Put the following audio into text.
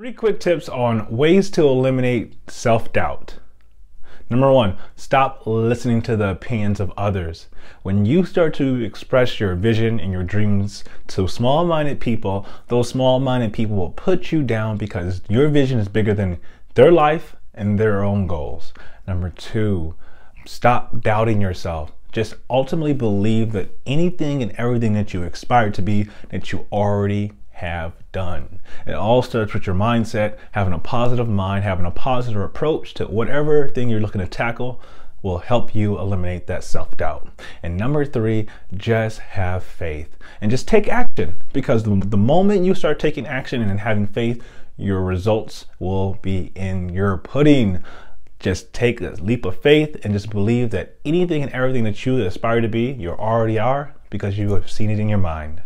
Three quick tips on ways to eliminate self doubt. Number one, stop listening to the opinions of others. When you start to express your vision and your dreams to small minded people, those small minded people will put you down because your vision is bigger than their life and their own goals. Number two, stop doubting yourself. Just ultimately believe that anything and everything that you aspire to be, that you already have done. It all starts with your mindset, having a positive mind, having a positive approach to whatever thing you're looking to tackle will help you eliminate that self doubt. And number three, just have faith and just take action because the, moment you start taking action and having faith, your results will be in your pudding. Just take a leap of faith and just believe that anything and everything that you aspire to be, you already are because you have seen it in your mind.